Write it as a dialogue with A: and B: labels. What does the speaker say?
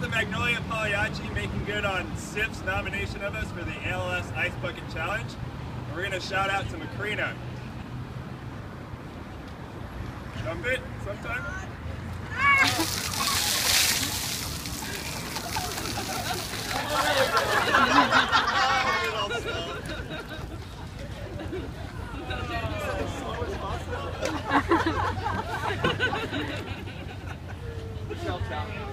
A: the Magnolia Pagliacci making good on SIFF's nomination of us for the ALS Ice Bucket Challenge. And we're going to shout out to Macrina. it, sometime?